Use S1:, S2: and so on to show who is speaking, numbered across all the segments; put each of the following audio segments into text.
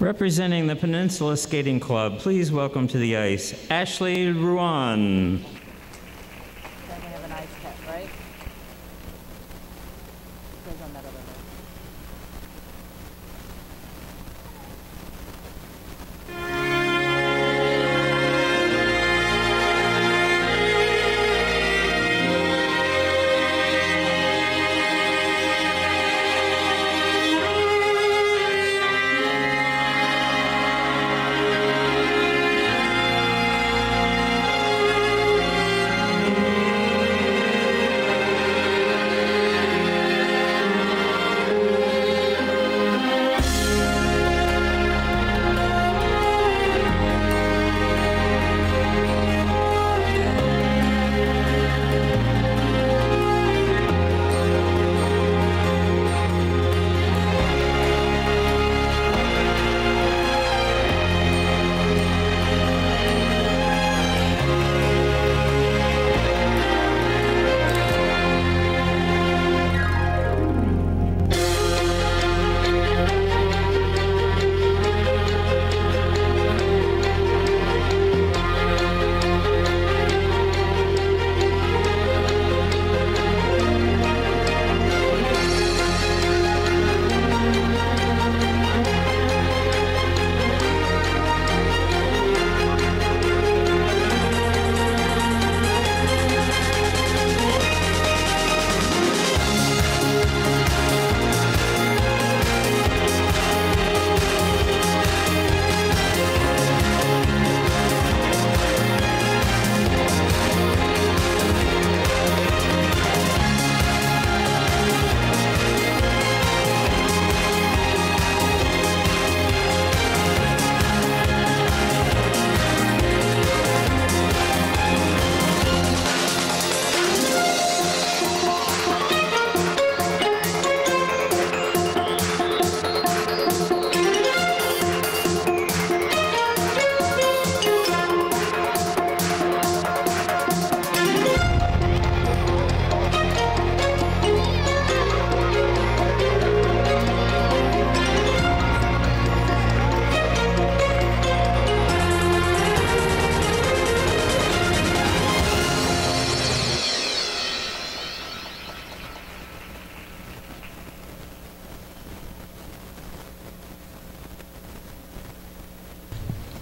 S1: Representing the Peninsula Skating Club, please welcome to the ice Ashley Ruan.
S2: An ice pet, right?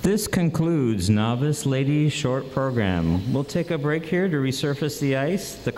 S1: This concludes Novice Ladies Short Program. We'll take a break here to resurface the ice. The